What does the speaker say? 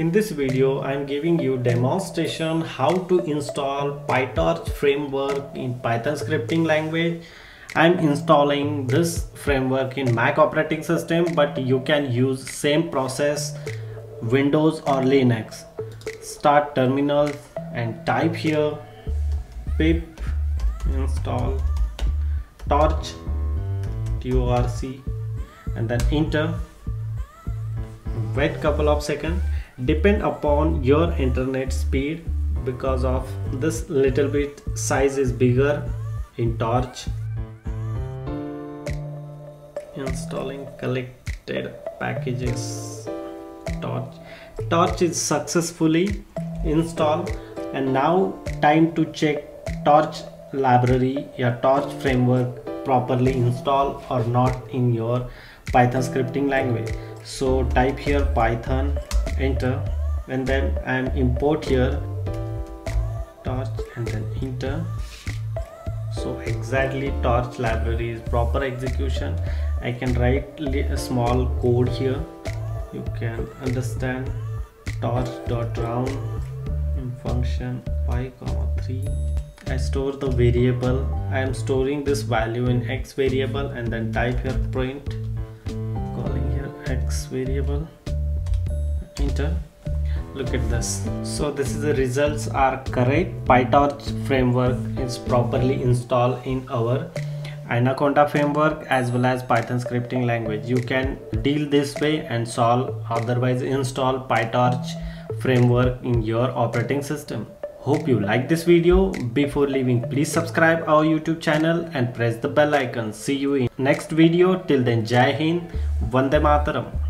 In this video, I am giving you demonstration how to install PyTorch framework in Python scripting language. I am installing this framework in Mac operating system, but you can use same process Windows or Linux. Start terminal and type here pip install torch torc and then enter wait couple of seconds depend upon your internet speed because of this little bit size is bigger in torch. Installing collected packages. Torch. Torch is successfully installed and now time to check torch library your torch framework properly installed or not in your python scripting language. So type here python enter. And then i'm import here torch and then enter. So exactly torch library is proper execution. I can write a small code here. You can understand torch dot round in function 5 comma 3 I store the variable. I am storing this value in x variable and then type here print calling here x variable enter look at this so this is the results are correct pytorch framework is properly installed in our anaconda framework as well as python scripting language you can deal this way and solve otherwise install pytorch framework in your operating system Hope you like this video. Before leaving, please subscribe our YouTube channel and press the bell icon. See you in next video. Till then, Jai Hind, Vande Mataram.